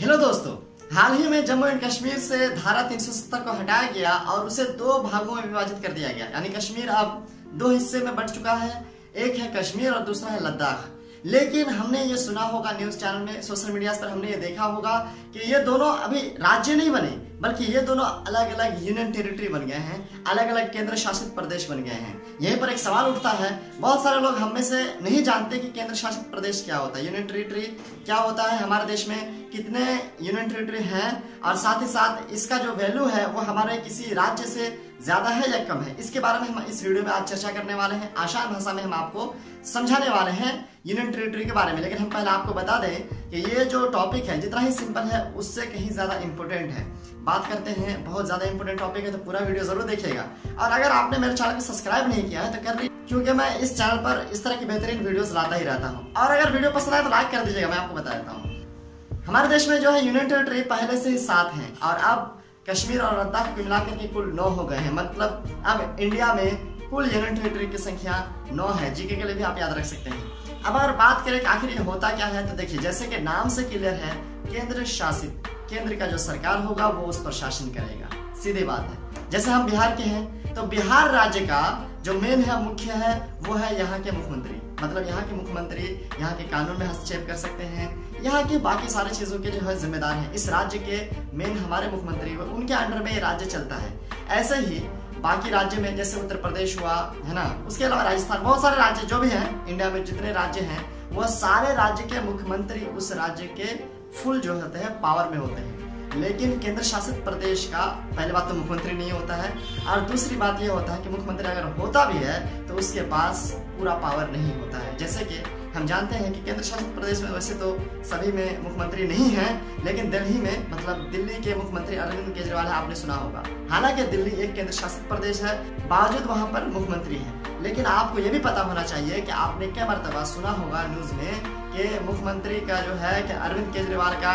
Hello दोस्तों। हाल ही में Jammu and Kashmir से धारा 370 को हटाया गया और उसे दो भागों में विभाजित कर दिया गया। यानी कश्मीर अब दो हिस्से में बंट चुका है। एक है कश्मीर और दूसरा है लद्दाख। लेकिन हमने ये सुना होगा न्यूज़ चैनल में, सोशल मीडिया पर हमने ये देखा होगा कि ये दोनों अभी राज्य नहीं बने, बल्कि ये दोनों अलग अलग यूनियन टेरिटरी बन गए हैं अलग अलग केंद्र शासित प्रदेश बन गए हैं। यहीं पर एक सवाल उठता है, बहुत सारे लोग हम में से नहीं जानते कि केंद्र शासित प्रदेश क्या होता है। यूनियन टेरिटरी क्या होता है हमारे देश में? कितने यूनियन टेरिटरी हैं? और साथ ही साथ इसका जो वैल्यू है, वो हमारे किसी राज्य से ज़्यादा है या कम है? इसके बारे में हम इस वीडियो में आज चर्चा करने वाले हैं। आसान भाषा में हम आपको समझाने वाले हैं यूनियन टेरिटरी के बारे में। लेकिन हम पहले आपको बता दें कि ये जो टॉपिक है, जितना ही सिंपल है, उससे कहीं ज़्यादा इंपॉर्टेंट है। बात करते हैं, बहुत ज़्यादा इंपॉर्टेंट टॉपिक है तो पूरा वीडियो ज़रूर देखिएगा। और अगर आपने मेरे चैनल को सब्सक्राइब नहीं किया है तो कर लीजिए क्योंकि मैं इस चैनल पर इस तरह की बेहतरीन वीडियोस लाता ही रहता हूँ। और अगर वीडियो पसंद आए तो लाइक कर दीजिएगा, मैं आपको बता देता हूँ। हमारे देश में जो है यूनियन टेरिटरी पहले से ही सात हैं। और अब कश्मीर और लद्दाख को मिलाकर के कुल नौ हो गए हैं। मतलब अब इंडिया में कुल यूनियन टेरिटरी की संख्या नौ है। जीके के लिए भी आप याद रख सकते हैं। अब अगर बात करें कि आखिर ये होता क्या है तो देखिए, जैसे कि नाम से क्लियर है, केंद्र शासित, केंद्र का जो सरकार होगा, वो उस पर शासन करेगा। सीधी बात है। जैसे हम बिहार के हैं तो बिहार राज्य का जो मेन है, मुख्य है, वो है यहाँ के मुख्यमंत्री। मतलब यहाँ के मुख्यमंत्री, यहाँ के कानून में हस्तक्षेप कर सकते हैं। यहाँ के बाकी सारी चीज़ों के जो है जिम्मेदार हैं। इस राज्य के मेन हमारे मुख्यमंत्री उनके अंडर में ये राज्य चलता है। ऐसे ही बाकी राज्य में, जैसे उत्तर प्रदेश हुआ, है ना? उसके अलावा राजस्थान, बहुत सारे राज्य जो भी हैं इंडिया में जितने राज्य हैं वह सारे राज्य के मुख्यमंत्री उस राज्य के फुल जो होते हैं पावर में होते हैं। लेकिन केंद्र शासित प्रदेश का, पहली बात तो मुख्यमंत्री नहीं होता है, और दूसरी बात यह होता है कि मुख्यमंत्री अगर होता भी है तो उसके पास पूरा पावर नहीं होता है। जैसे कि हम जानते हैं कि केंद्र शासित प्रदेश में वैसे तो सभी में मुख्यमंत्री नहीं है, लेकिन दिल्ली में मतलब दिल्ली के मुख्यमंत्री अरविंद केजरीवाल है, आपने सुना होगा। हालाँकि दिल्ली एक केंद्र शासित प्रदेश है, बावजूद वहाँ पर मुख्यमंत्री है। लेकिन आपको ये भी पता होना चाहिए कि आपने क्या मरतबा सुना होगा न्यूज़ में कि मुख्यमंत्री का जो है कि अरविंद केजरीवाल का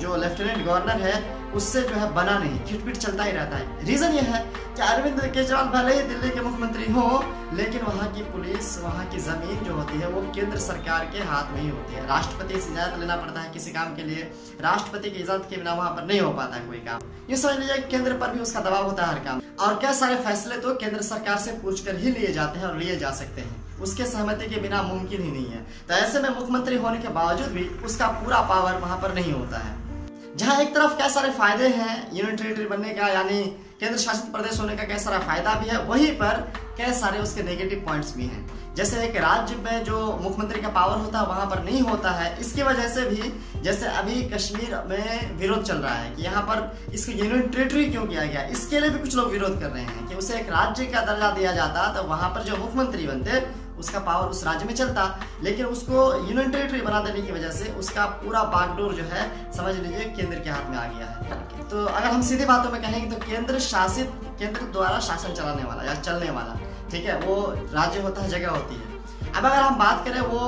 जो लेफ्टिनेंट गवर्नर है, उससे जो है बना नहीं, खिटपिट चलता ही रहता है। रीजन ये है कि अरविंद केजरीवाल भले ही दिल्ली के मुख्यमंत्री हो, लेकिन वहाँ की पुलिस, वहाँ की ज़मीन जो होती है, वो केंद्र सरकार के हाथ में ही होती है। राष्ट्रपति से इजाज़त लेना पड़ता है किसी काम के लिए। राष्ट्रपति की इजाज़त के बिना वहाँ पर नहीं हो पाता है कोई काम। ये समझ लीजिए केंद्र पर भी उसका दबाव होता है हर काम। और क्या सारे फैसले तो केंद्र सरकार से पूछ कर ही लिए जाते हैं और लिए जा सकते हैं। उसके सहमति के बिना मुमकिन ही नहीं है। तो ऐसे में मुख्यमंत्री होने के बावजूद भी उसका पूरा पावर वहाँ पर नहीं होता है। जहाँ एक तरफ़ क्या सारे फ़ायदे हैं यूनियन टेरिटरी बनने का, यानी केंद्र शासित प्रदेश होने का क्या सारा फ़ायदा भी है, वहीं पर क्या सारे उसके नेगेटिव पॉइंट्स भी हैं। जैसे एक राज्य में जो मुख्यमंत्री का पावर होता है, वहाँ पर नहीं होता है, इसकी वजह से भी जैसे अभी कश्मीर में विरोध चल रहा है कि यहाँ पर इसको यूनियन टेरिटरी क्यों किया गया? इसके लिए भी कुछ लोग विरोध कर रहे हैं कि उसे एक राज्य का दर्जा दिया जाता तो वहाँ पर जो मुख्यमंत्री बनते उसका पावर उस राज्य में चलता लेकिन उसको यूनियन टेरिटरी बना देने की वजह से उसका पूरा बागडोर जो है समझ लीजिए केंद्र के हाथ में आ गया है। तो अगर हम सीधे बातों में कहेंगे तो केंद्र शासित केंद्र द्वारा शासन चलाने वाला या चलने वाला ठीक है वो राज्य होता है जगह होती है। अब अगर हम बात करें वो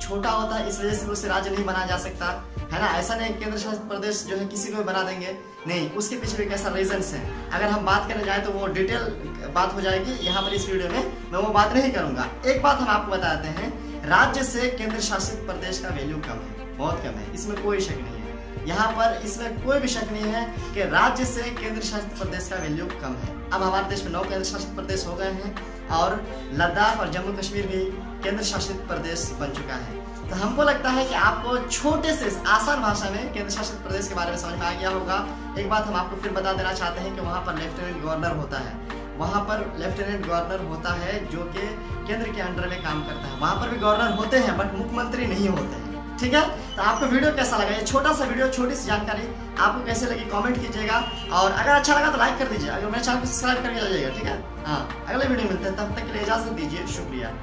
छोटा होता है इस वजह से उसे राज्य नहीं बनाया जा सकता। है ना? ऐसा नहीं केंद्र शासित प्रदेश जो है किसी को भी बना देंगे। नहीं, उसके पीछे भी कैसा रीजन है। अगर हम बात करने जाए तो वो डिटेल बात हो जाएगी यहाँ पर इस वीडियो में। मैं वो बात नहीं करूँगा। एक बात हम आपको बताते हैं, राज्य से केंद्र शासित प्रदेश का वैल्यू कम है, बहुत कम है। इसमें कोई शक नहीं है। यहाँ पर इसमें कोई भी शक नहीं है कि राज्य से केंद्र शासित प्रदेश का वैल्यू कम है। अब हमारे देश में नौ केंद्र शासित प्रदेश हो गए हैं और लद्दाख और जम्मू कश्मीर भी केंद्र शासित प्रदेश बन चुका है। तो हमको लगता है कि आपको छोटे से आसान भाषा में केंद्र शासित प्रदेश के बारे में समझ में आ गया होगा। एक बात हम आपको फिर बता देना चाहते हैं कि वहाँ पर लेफ्टिनेंट गवर्नर होता है। वहाँ पर लेफ्टिनेंट गवर्नर होता है जो कि केंद्र के अंडर में काम करता है। वहाँ पर भी गवर्नर होते हैं, बट मुख्यमंत्री नहीं होते हैं। ठीक है? तो आपको वीडियो कैसा लगा? ये छोटा सा वीडियो, छोटी सी जानकारी आपको कैसे लगी कमेंट कीजिएगा। और अगर अच्छा लगा तो लाइक कर दीजिए। अगर मेरे चैनल को सब्सक्राइब करके जाइएगा, ठीक है? हाँ अगले वीडियो मिलते हैं। तब तक के लिए इजाज़त दीजिए। शुक्रिया।